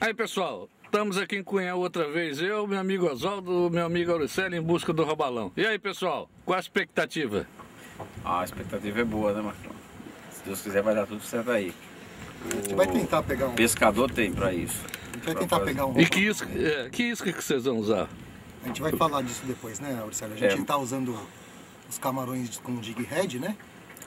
Aí pessoal, estamos aqui em Cunhal outra vez. Eu, meu amigo Oswaldo, meu amigo Auricélio em busca do robalão. E aí pessoal, qual a expectativa? Ah, a expectativa é boa, né, Marcão? Se Deus quiser vai dar tudo certo aí. A gente vai tentar pegar um. Pescador tem pra isso. A gente vai tentar fazer. pegar um. E que isca, é, que isca que vocês vão usar? A gente vai falar disso depois, né, Auricélio? A gente É. tá usando os camarões com jig head, né?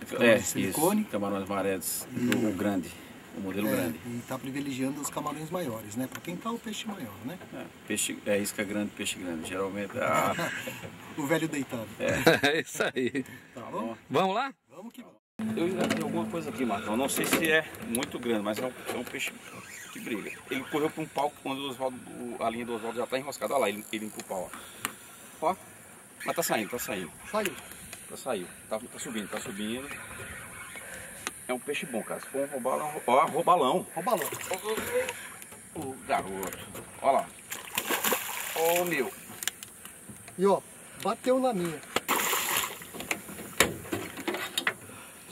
É, Camarões de silicone. isso. Camarões maredos, o, o grande, o modelo É, grande. e tá privilegiando os camarões maiores, né? Pra tentar o peixe maior, né? É, peixe, é isca grande, peixe grande. Geralmente, ah, O velho deitado. É isso aí. Tá bom? Vamos lá? Vamos que vamos. eu engatei alguma coisa aqui, Marcão. Não sei se é muito grande, mas é um, é um peixe que briga. Ele correu para um pau quando o Oswaldo, o- a linha do Oswaldo já tá enroscada. Olha lá, ele, ele pro pau, ó. Ó, mas tá saindo, tá saindo. Saiu. Já saiu. Tá, tá subindo, tá subindo. É um peixe bom, cara. Se for um robalão. Ó, robalão. Robalão. O garoto. Ó lá. Ó, meu. E ó, bateu na minha.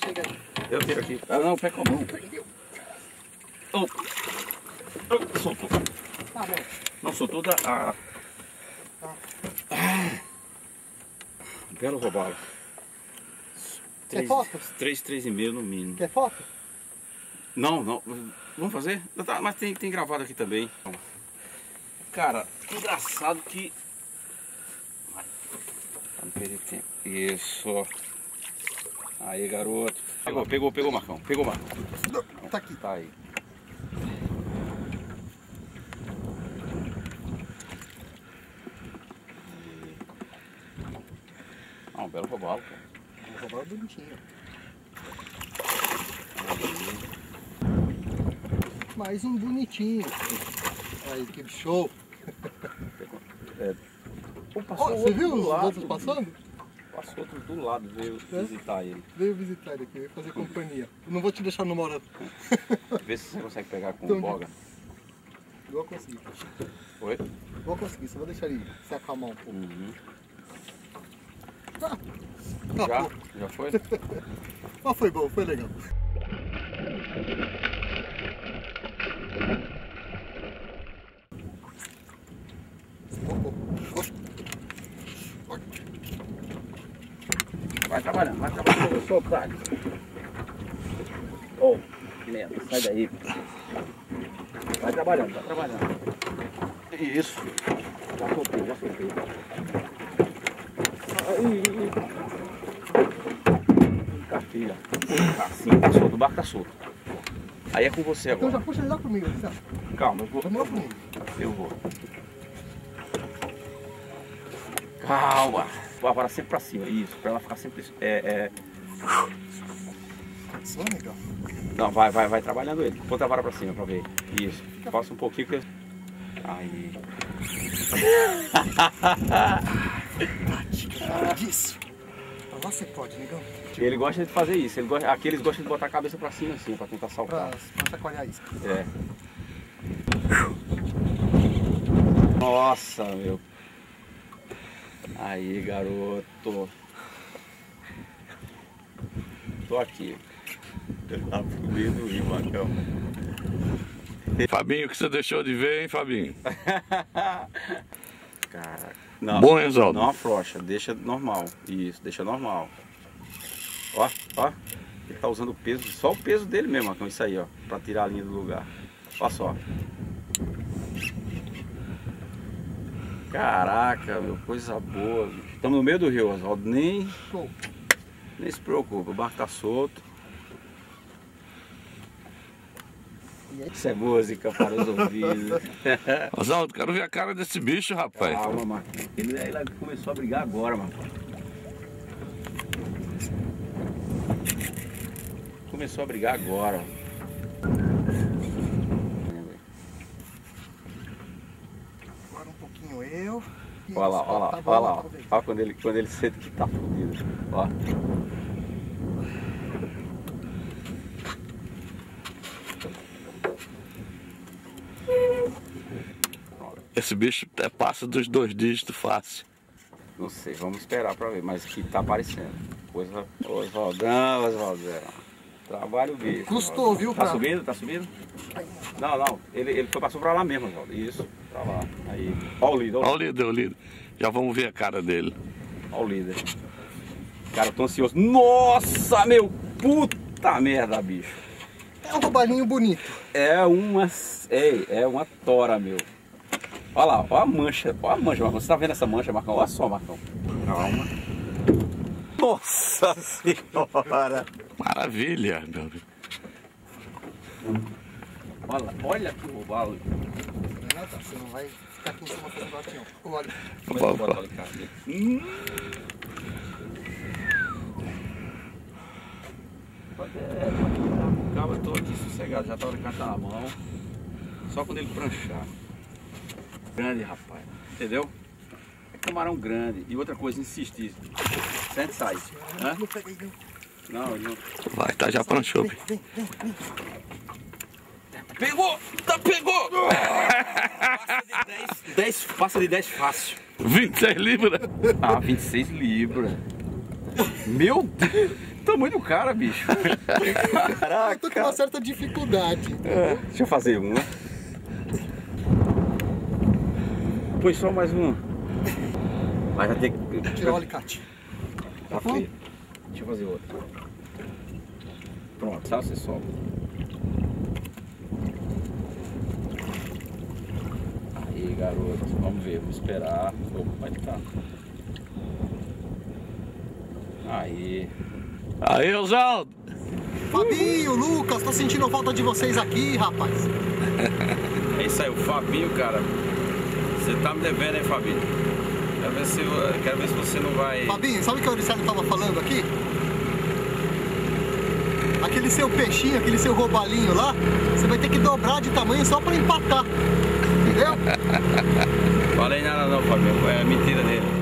Chega aí. Eu tenho aqui. Ah, não, pé com a mão. Oh. Oh, soltou. Tá bom. Não, soltou da. Ah. Ah. Belo robalo. Quer foto? Três, três e meio no mínimo. Quer foto? Não, não. Vamos fazer? Tá, mas tem, tem gravado aqui também. Cara, engraçado que. Não perder tempo. Isso. Aí, garoto. Pegou, pegou, pegou, Marcão. Pegou, Marcão. Tá aqui. Tá aí. Ah, um belo robalo, cara. Robalo bonitinho. Mais um bonitinho. Aí, que show. Pô, Ó, você viu os lado. outros passando? Passou outro do lado, veio É? visitar ele. Veio visitar ele aqui, veio fazer companhia. Não vou te deixar no mora. Vê se você consegue pegar com Então, o boga. Vou conseguir. Oi? Vou conseguir, só vou deixar ele se acalmar um pouco. Uhum. Tá. Já? Já foi? Mas foi bom, foi legal. Vai trabalhando, vai trabalhando. Eu sou o craque. Ô, que merda, sai daí. Vai trabalhando, vai trabalhando. Isso. Já soltei, já soltei. Aí. Cartilha. Assim, tá solto, o barco tá solto. Aí é com você Então agora. já puxa ele lá comigo, Marcelo. Calma, eu vou. Vamos lá comigo. Eu vou. Calma. Vai para sempre pra cima. Isso, pra ela ficar sempre. É, é... Só legal. Não, vai, vai, vai trabalhando ele. Ponta a vara pra cima pra ver. Isso. Passa um pouquinho que. Aí. Disso. Pra lá você pode, negão. Ele gosta de fazer isso. Ele gosta... Aqui eles gostam de botar a cabeça pra cima assim, pra tentar Pra, saltar. pra chacoalhar isso. É. Nossa, meu. Aí, garoto. Tô aqui. Lá pro meio do rio, Macão. Fabinho, o que você deixou de ver, hein, Fabinho? Cara. Não, Bom, Oswaldo? não afrouxa, deixa normal. Isso, deixa normal. Ó, ó. Ele tá usando o peso, só o peso dele mesmo, Macão, isso aí, ó. Pra tirar a linha do lugar. Olha só. Caraca, meu, coisa boa. Estamos no meio do rio, Oswaldo. Nem, nem se preocupa, o barco tá solto. Isso é música para os ouvidos. Oswaldo, quero ver a cara desse bicho, rapaz. Calma. Ele, ele começou a brigar agora, mano. Começou a brigar agora. agora um pouquinho eu. Olha lá, olha lá, tá olha lá. Olha quando ele, quando ele sente que tá fudido. Ó. Esse bicho é, passa dos dois dígitos fácil. Não sei, vamos esperar pra ver, mas que tá aparecendo. Coisa. Oswaldão, Oswaldão. Trabalho bicho. Custou, Oswaldão. viu, Tá pra- subindo? Tá subindo? Não, não. Ele, ele foi, passou pra lá mesmo, Oswaldo. Isso, pra lá. Aí. Ó o líder, ó, Olha o líder, o líder. Já vamos ver a cara dele. ó o líder. Cara, eu tô ansioso. Nossa, meu! Puta merda, bicho. É um robalinho bonito. É uma. Ei, é uma tora, meu. Olha lá, olha a mancha. Olha a mancha, Marcão. Você tá vendo essa mancha, Marcão? Olha só, Marcão. Calma. Nossa senhora! Maravilha, meu amigo. Olha, olha que roubalo. Não, tá, você não vai ficar aqui em cima fazendo assim, ó. Olha. Como é que bota? Hum. Pode é, tô aqui sossegado, já tá hora de cantar a mão. Só quando ele pranchar. Grande, rapaz. Entendeu? É camarão grande. E outra coisa, insistir. Sente sai. Hã? Não não. Vai, tá, já pranchou. Vem, vem, vem, vem. Pegou! Tá, pegou! passa de 10, 10, passa de 10 fácil. 26 libras. Ah, 26 libras. Meu Deus! Tamanho do cara, bicho. Eu tô com Caraca. uma certa dificuldade. É, deixa eu fazer um, né? Põe só mais um. Mas vai ter que. Tira o alicate. Tá feio. Deixa eu fazer outro. Pronto, sabe? Você sobe. Aí, garoto. Vamos ver, vamos esperar. Como vai estar. Aí. Aí, Oswaldo. Fabinho, Lucas, tô sentindo falta de vocês aqui, rapaz. É isso aí, o Fabinho, cara. Você tá me devendo, hein, Fabinho? Quero ver se, quero ver se você não vai. Fabinho, sabe o que o Auricélio tava falando aqui? Aquele seu peixinho, aquele seu robalinho lá, você vai ter que dobrar de tamanho só pra empatar. Entendeu? Falei nada não, Fabinho. É mentira dele.